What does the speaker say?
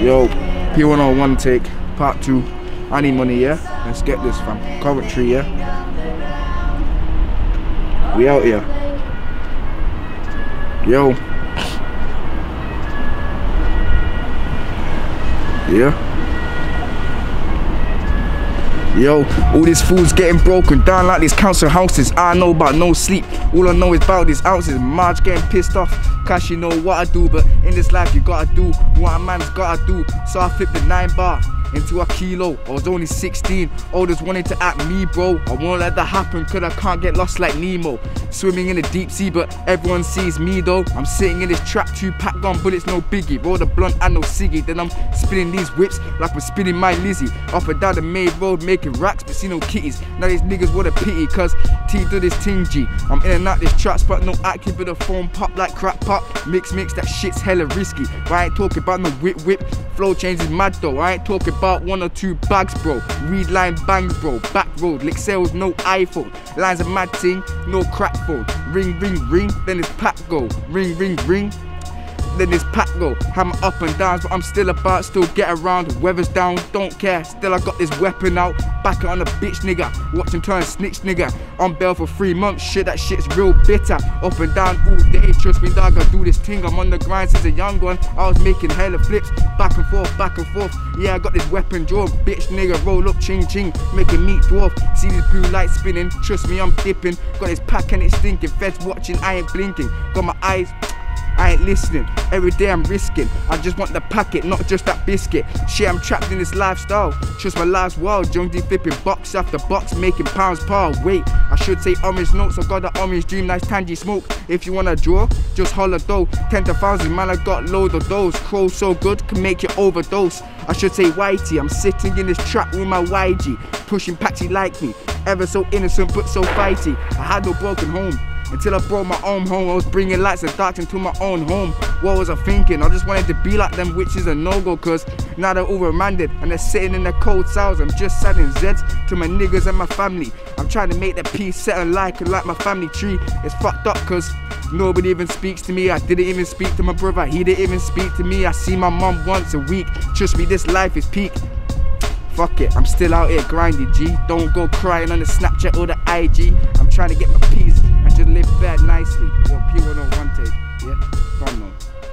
Yo, P101 take, part two. I need money, yeah? Let's get this fam. Coventry, yeah? We out here. Yo. Yeah. Yo, all these fools getting broken down like these council houses. I know about no sleep. All I know is about these ounces. Marge getting pissed off. Cause you know what I do, but in this life you gotta do what a man's gotta do. So I flipped the nine bar into a kilo. I was only 16, oldest wanted to act me, bro. I won't let that happen, cause I can't get lost like Nemo. Swimming in the deep sea, but everyone sees me though. I'm sitting in this trap, two pack gun bullets, no biggie. Roll the blunt and no ciggy. Then I'm spinning these whips like I'm spinning my Lizzie. Up and down the main road, making racks, but see no kitties. Now these niggas what a pity, cause T do this ting G. I'm in and out this trap spot, no acting, but the phone pop like crap pop. Mix, mix, that shit's hella risky. But I ain't talking about no whip, whip. Flow changes mad though. I ain't talking about one or two bags, bro. Read line bangs, bro. Back road, lick sales, no iPhone. Lines a mad thing, no crack phone. Ring, ring, ring, then it's pack go. Ring, ring, ring then this pack go. Hammer up and down, but I'm still about, still get around. Weather's down, don't care. Still I got this weapon out. Back on a bitch nigga. Watch him turn snitch nigga. On bail for three months, shit, that shit's real bitter. Up and down all day, trust me dog, I do this thing. I'm on the grind since a young one. I was making hella flips, back and forth, back and forth. Yeah, I got this weapon drawn, bitch nigga, roll up, ching ching, making meat dwarf. See this blue light spinning, trust me, I'm dipping. Got this pack and it's stinking. Feds watching, I ain't blinking. Got my eyes I ain't listening. Every day I'm risking. I just want the packet, not just that biscuit. Shit, I'm trapped in this lifestyle. Trust my life's wild. Young D flipping box after box, making pounds per Wait, I should say orange notes. I got the orange dream, nice tangy smoke. If you wanna draw, just holler though. Ten to thousand, man, I got load of those. Crow so good, can make you overdose. I should say whitey. I'm sitting in this trap with my YG, pushing patchy like me. Ever so innocent, but so fighty. I had no broken home. Until I brought my own home, I was bringing lights and darks into my own home. What was I thinking? I just wanted to be like them, which is a no-go, cause now they're all remanded and they're sitting in their cold cells. I'm just sending Zeds to my niggas and my family. I'm trying to make that peace settle like, like my family tree. It's fucked up, cause nobody even speaks to me. I didn't even speak to my brother, he didn't even speak to me. I see my mom once a week. Trust me, this life is peak. Fuck it, I'm still out here grinding, G. Don't go crying on the Snapchat or the IG. I'm trying to get my peace and just live bad, nicely. Well, P101 tape. Yeah, don't.